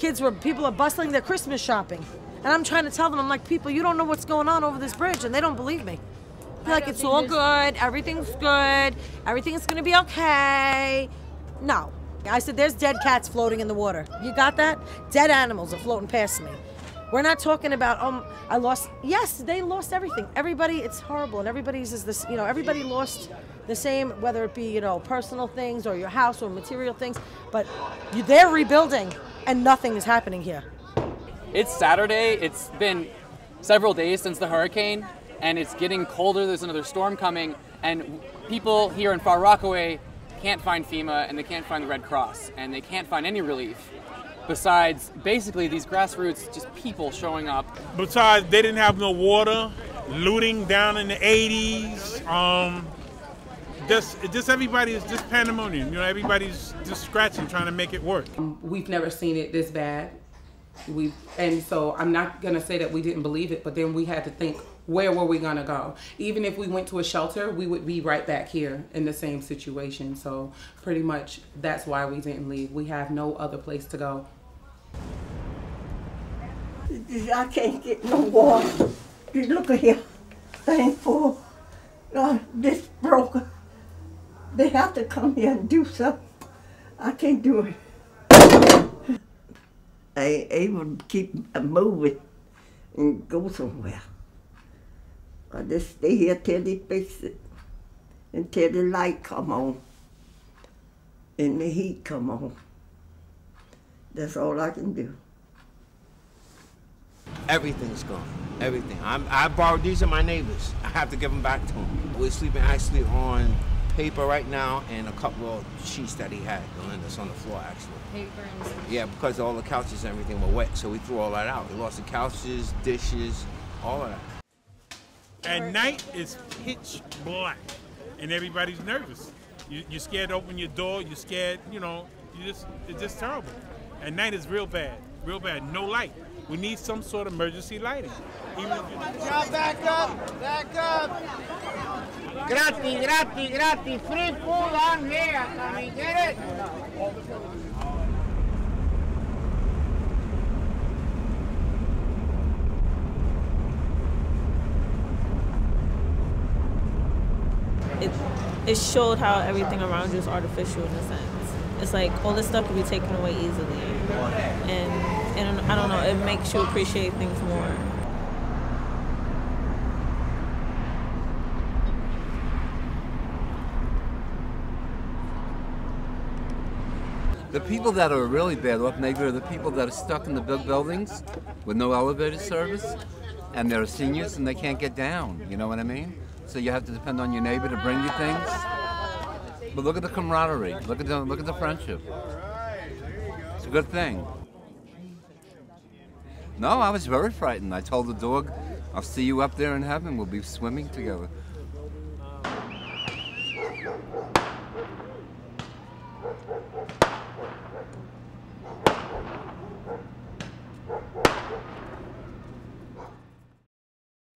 kids were people are bustling their Christmas shopping, and I'm trying to tell them, I'm like, people, you don't know what's going on over this bridge, and they don't believe me. They're like, it's all good, everything's good, everything's gonna be okay. No. I said, there's dead cats floating in the water. You got that? Dead animals are floating past me. We're not talking about um I lost yes, they lost everything. Everybody it's horrible and everybody's is this you know, everybody lost the same whether it be, you know, personal things or your house or material things, but you, they're rebuilding and nothing is happening here. It's Saturday. It's been several days since the hurricane and it's getting colder. There's another storm coming and people here in Far Rockaway can't find FEMA and they can't find the Red Cross and they can't find any relief besides basically these grassroots just people showing up. Besides, they didn't have no water, looting down in the 80s. Um, just, just everybody is just pandemonium. You know, everybody's just scratching, trying to make it work. We've never seen it this bad. We and so I'm not gonna say that we didn't believe it, but then we had to think where were we gonna go? Even if we went to a shelter, we would be right back here in the same situation. So pretty much that's why we didn't leave. We have no other place to go. I can't get no water. Look at here, thing full. Uh, this broken. They have to come here and do something. I can't do it. I ain't able to keep moving and go somewhere. I just stay here till they fix it, until the light come on and the heat come on. That's all I can do. Everything's gone. Everything. I'm, I borrowed these are my neighbors. I have to give them back to them. We're sleeping actually on paper right now and a couple of sheets that he had that's on the floor actually. Paper and Yeah, because all the couches and everything were wet, so we threw all that out. We lost the couches, dishes, all of that. At night, it's pitch black, and everybody's nervous. You, you're scared to open your door. You're scared, you know. You just it's just terrible. At night is real bad, real bad. No light. We need some sort of emergency lighting. Even if you- back up, back up. Gratis, gratis, gratis. Free food on here. I mean, get it? it it showed how everything around you is artificial in a sense. It's like all this stuff can be taken away easily, and and I don't know, it makes you appreciate things more. The people that are really bad off maybe are the people that are stuck in the big buildings with no elevator service, and they're seniors and they can't get down. You know what I mean? So you have to depend on your neighbor to bring you things. But look at the camaraderie. Look at the look at the friendship. It's a good thing. No, I was very frightened. I told the dog, "I'll see you up there in heaven. We'll be swimming together."